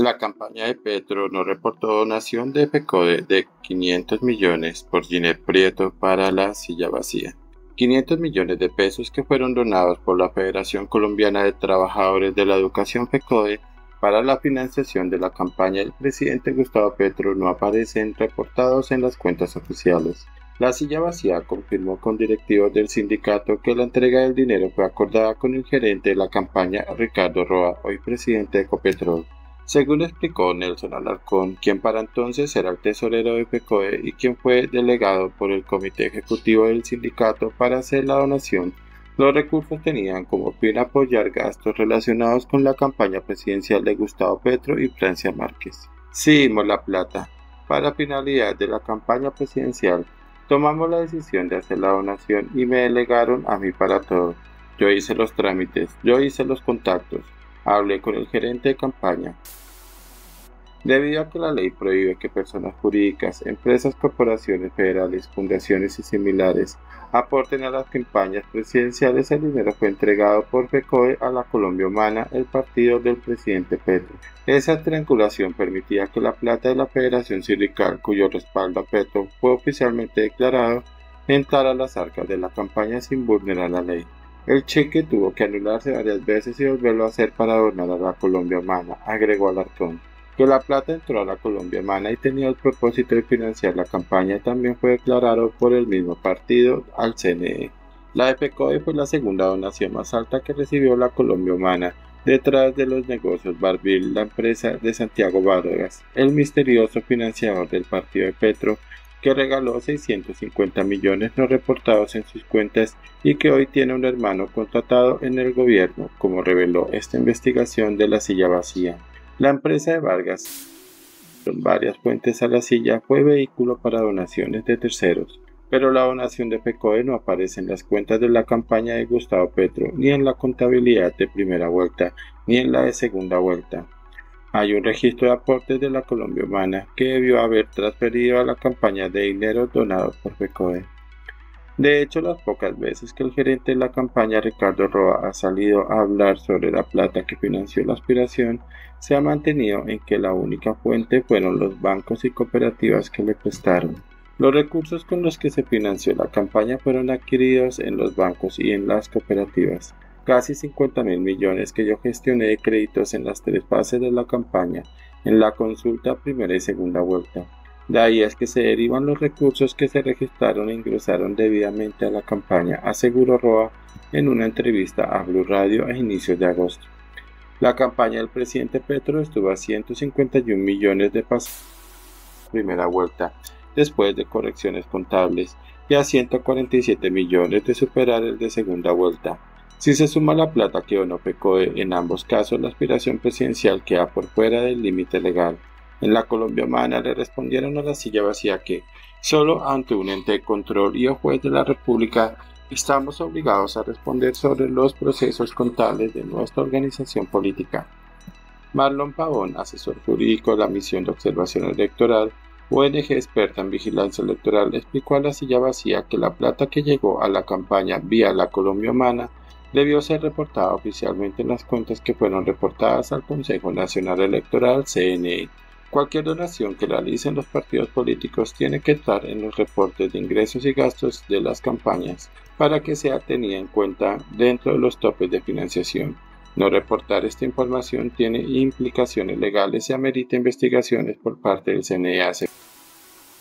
La campaña de Petro no reportó donación de FECODE de 500 millones por Ginette Prieto para la silla vacía. 500 millones de pesos que fueron donados por la Federación Colombiana de Trabajadores de la Educación FECODE para la financiación de la campaña del presidente Gustavo Petro no aparecen reportados en las cuentas oficiales. La silla vacía confirmó con directivos del sindicato que la entrega del dinero fue acordada con el gerente de la campaña Ricardo Roa, hoy presidente de Ecopetrol. Según explicó Nelson Alarcón, quien para entonces era el tesorero de PECOE y quien fue delegado por el comité ejecutivo del sindicato para hacer la donación, los recursos tenían como fin apoyar gastos relacionados con la campaña presidencial de Gustavo Petro y Francia Márquez. Sí la plata. Para finalidad de la campaña presidencial, tomamos la decisión de hacer la donación y me delegaron a mí para todo. Yo hice los trámites, yo hice los contactos, hablé con el gerente de campaña, Debido a que la ley prohíbe que personas jurídicas, empresas, corporaciones federales, fundaciones y similares aporten a las campañas presidenciales, el dinero fue entregado por FECOE a la Colombia Humana, el partido del presidente Petro. Esa triangulación permitía que la plata de la Federación Sindical, cuyo respaldo a Petro fue oficialmente declarado, entrara a las arcas de la campaña sin vulnerar la ley. El cheque tuvo que anularse varias veces y volverlo a hacer para donar a la Colombia Humana, agregó Alarcón que la plata entró a la Colombia Humana y tenía el propósito de financiar la campaña también fue declarado por el mismo partido al CNE. La EPCOE fue la segunda donación más alta que recibió la Colombia Humana, detrás de los negocios Barbil, la empresa de Santiago Vargas, el misterioso financiador del partido de Petro, que regaló 650 millones no reportados en sus cuentas y que hoy tiene un hermano contratado en el gobierno, como reveló esta investigación de la silla vacía. La empresa de Vargas, con varias fuentes a la silla, fue vehículo para donaciones de terceros, pero la donación de FECOE no aparece en las cuentas de la campaña de Gustavo Petro, ni en la contabilidad de primera vuelta, ni en la de segunda vuelta. Hay un registro de aportes de la Colombia Humana que debió haber transferido a la campaña de dinero donado por FECOE. De hecho, las pocas veces que el gerente de la campaña Ricardo Roa ha salido a hablar sobre la plata que financió la aspiración, se ha mantenido en que la única fuente fueron los bancos y cooperativas que le prestaron. Los recursos con los que se financió la campaña fueron adquiridos en los bancos y en las cooperativas. Casi 50 mil millones que yo gestioné de créditos en las tres fases de la campaña, en la consulta primera y segunda vuelta. De ahí es que se derivan los recursos que se registraron e ingresaron debidamente a la campaña, aseguró Roa en una entrevista a Blue Radio a inicios de agosto. La campaña del presidente Petro estuvo a 151 millones de pasos primera vuelta, después de correcciones contables, y a 147 millones de superar el de segunda vuelta. Si se suma la plata que no pecó en ambos casos, la aspiración presidencial queda por fuera del límite legal. En la Colombia Humana le respondieron a la silla vacía que, solo ante un ente de control y un juez de la República, estamos obligados a responder sobre los procesos contables de nuestra organización política. Marlon Pavón, asesor jurídico de la misión de observación electoral, ONG experta en vigilancia electoral, explicó a la silla vacía que la plata que llegó a la campaña vía la Colombia Humana debió ser reportada oficialmente en las cuentas que fueron reportadas al Consejo Nacional Electoral CNE. Cualquier donación que realicen los partidos políticos tiene que estar en los reportes de ingresos y gastos de las campañas para que sea tenida en cuenta dentro de los topes de financiación. No reportar esta información tiene implicaciones legales y amerita investigaciones por parte del CNEAC.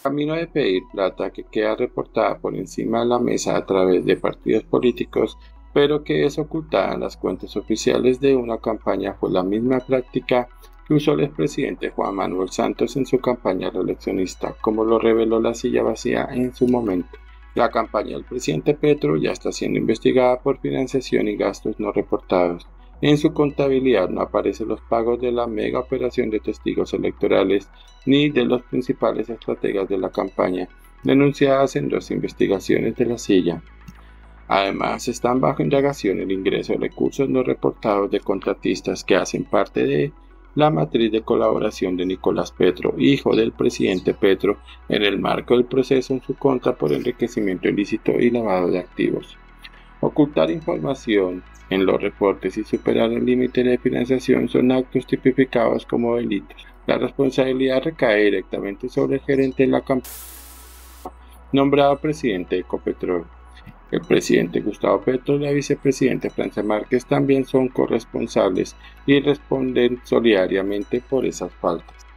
Camino de pedir plata que queda reportada por encima de la mesa a través de partidos políticos pero que es ocultada en las cuentas oficiales de una campaña fue la misma práctica usó el expresidente Juan Manuel Santos en su campaña reeleccionista, como lo reveló la silla vacía en su momento. La campaña del presidente Petro ya está siendo investigada por financiación y gastos no reportados. En su contabilidad no aparecen los pagos de la mega operación de testigos electorales ni de los principales estrategas de la campaña, denunciadas en dos investigaciones de la silla. Además, están bajo indagación el ingreso de recursos no reportados de contratistas que hacen parte de la matriz de colaboración de Nicolás Petro, hijo del presidente Petro, en el marco del proceso en su contra por enriquecimiento ilícito y lavado de activos. Ocultar información en los reportes y superar el límite de financiación son actos tipificados como delitos. La responsabilidad recae directamente sobre el gerente de la campaña nombrado presidente de Ecopetrol. El presidente Gustavo Petro y la vicepresidenta Francia Márquez también son corresponsables y responden solidariamente por esas faltas.